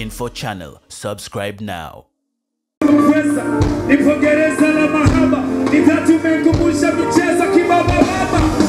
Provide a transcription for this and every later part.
Info Channel. Subscribe now. Nipo gereza la mahaba, nitatumengumusha michezo kibaba baba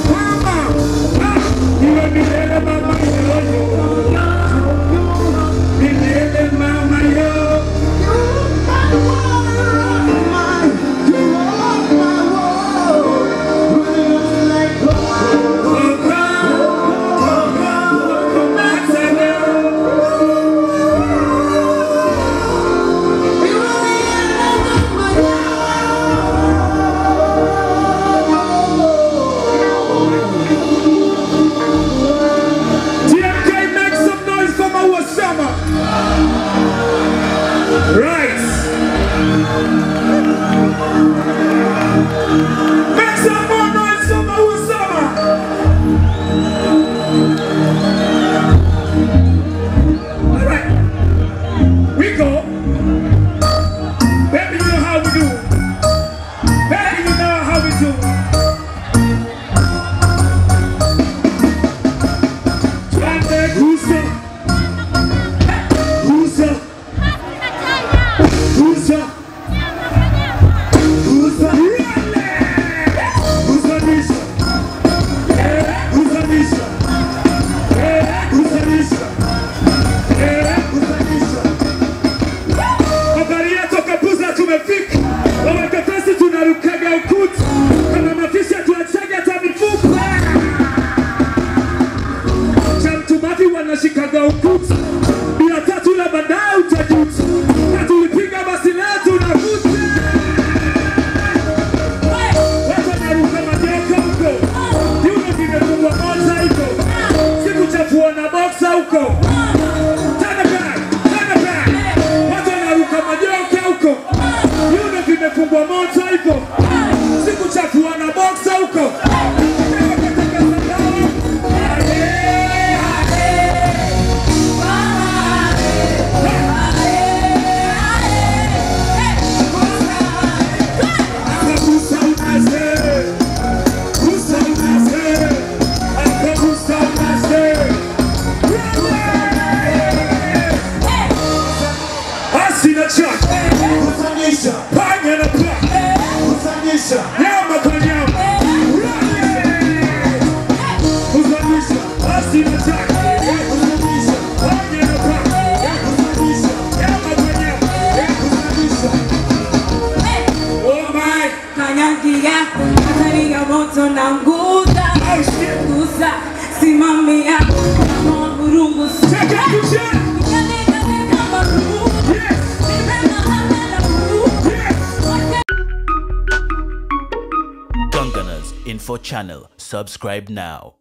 wanashikaga mia tatu na baadaye utajuta na tulipiga basi moza huko. Sikuchafua na boksa huko. Watu wanaruka majoka huko. Viuno vimefungwa moto hivyo kunyamisha panya na paa kusanyisha nyama kwa nyama kusanyisha basi na paa kusanyisha nyama kwa nyama oh my. Kanyagi yako hatari ya moto na nguza. Nguza simamia. Kama burungu. Sasa Info Channel. Subscribe now.